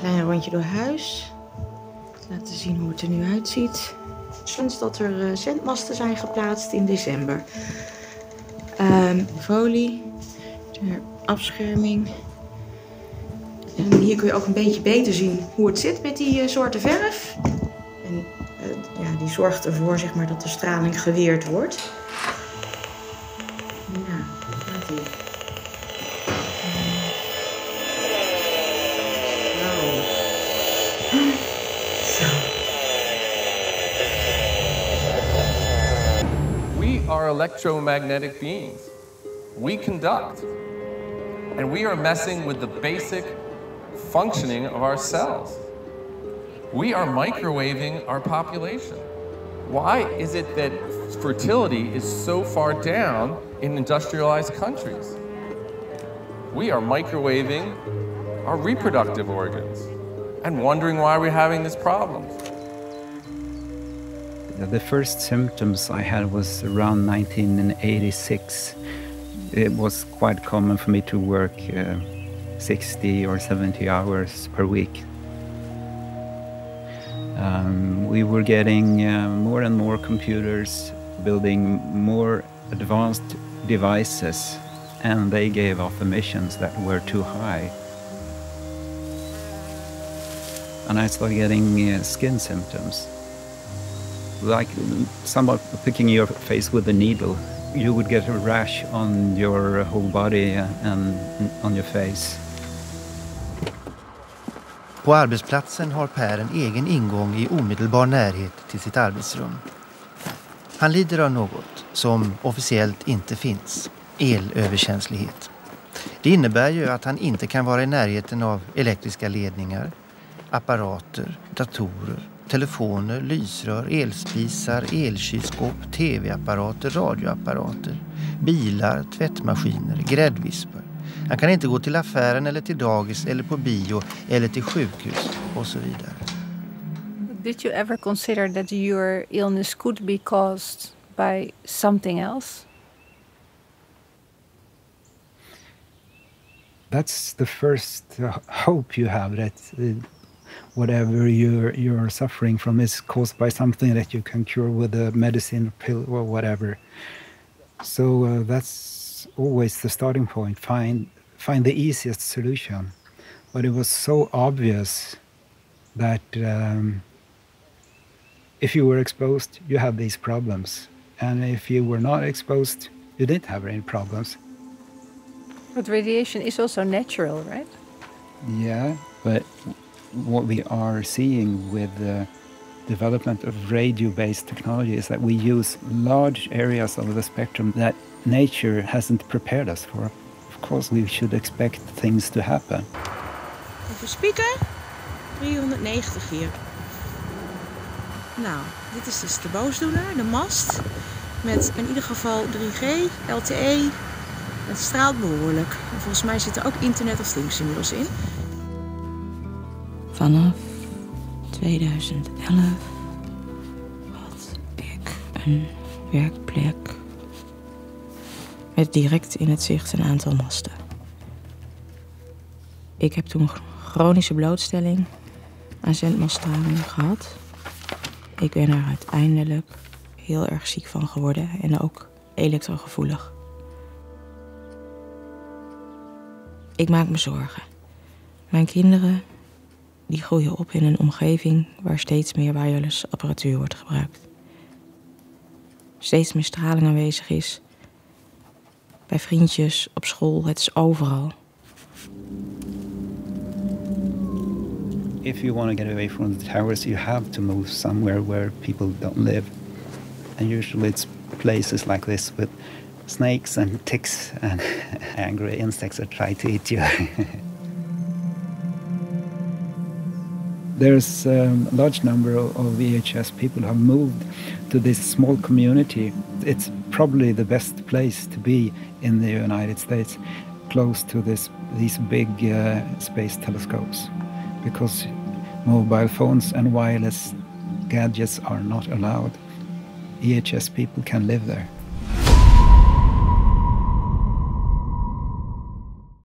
klein rondje door huis. Laten zien hoe het er nu uitziet. Sinds dat er uh, zendmasten zijn geplaatst in december. Um, folie, afscherming. En hier kun je ook een beetje beter zien hoe het zit met die uh, zwarte verf. En uh, ja, die zorgt ervoor zeg maar, dat de straling geweerd wordt. Ja, gaat ie. Are electromagnetic beings. We conduct. And we are messing with the basic functioning of our cells. We are microwaving our population. Why is it that fertility is so far down in industrialized countries? We are microwaving our reproductive organs and wondering why we're having this problem. The first symptoms I had was around 1986. It was quite common for me to work uh, 60 or 70 hours per week. Um, we were getting uh, more and more computers, building more advanced devices, and they gave off emissions that were too high. And I started getting uh, skin symptoms, like someone picking your face with a needle. You would get a rash on your whole body uh, and on your face. På arbetsplatsen har Per en egen ingång i omedelbar närhet till sitt arbetsrum. Han lider av något som officiellt inte finns, elöverkänslighet. Det innebär ju att han inte kan vara i närheten av elektriska ledningar, apparater, datorer, telefoner, lysrör, elspisar, elkylskåp, tv-apparater, radioapparater, bilar, tvättmaskiner, gräddvispar. Han kan inte gå till affären eller till dagis eller på bio eller till sjukhus och så vidare. Did you ever consider that your illness could be caused by something else? That's the first uh, hope you have that uh, whatever you're you're suffering from is caused by something that you can cure with a medicine, pill, or whatever. So uh, that's always the starting point. Find find the easiest solution. But it was so obvious that um, if you were exposed, you had these problems, and if you were not exposed, you didn't have any problems. But radiation is also natural, right? Yeah, but what we are seeing with the development of radio-based technology is that we use large areas of the spectrum that nature hasn't prepared us for. Of course, we should expect things to happen. Even spieken. 390 hier. Nou, dit is dus de boosdoener, de mast. Met in ieder geval 3G, LTE. Het straalt behoorlijk. En volgens mij zit er ook internet of things inmiddels in. Vanaf 2011 had ik een werkplek met direct in het zicht een aantal masten. Ik heb toen chronische blootstelling aan zendmaststraling gehad. Ik ben er uiteindelijk heel erg ziek van geworden en ook elektrogevoelig. Ik maak me zorgen. Mijn kinderen die groeien op in een omgeving waar steeds meer wireless apparatuur wordt gebruikt. Steeds meer straling aanwezig is. Bij vriendjes, op school, het is overal. If you want to get away from the towers, you have to move somewhere where people don't live. And usually it's places like this with snakes and ticks and angry insects that try to eat you. There's um, a large number of, EHS people who have moved to this small community. It's probably the best place to be in the United States, close to this, these big uh, space telescopes, because mobile phones and wireless gadgets are not allowed. EHS people can live there.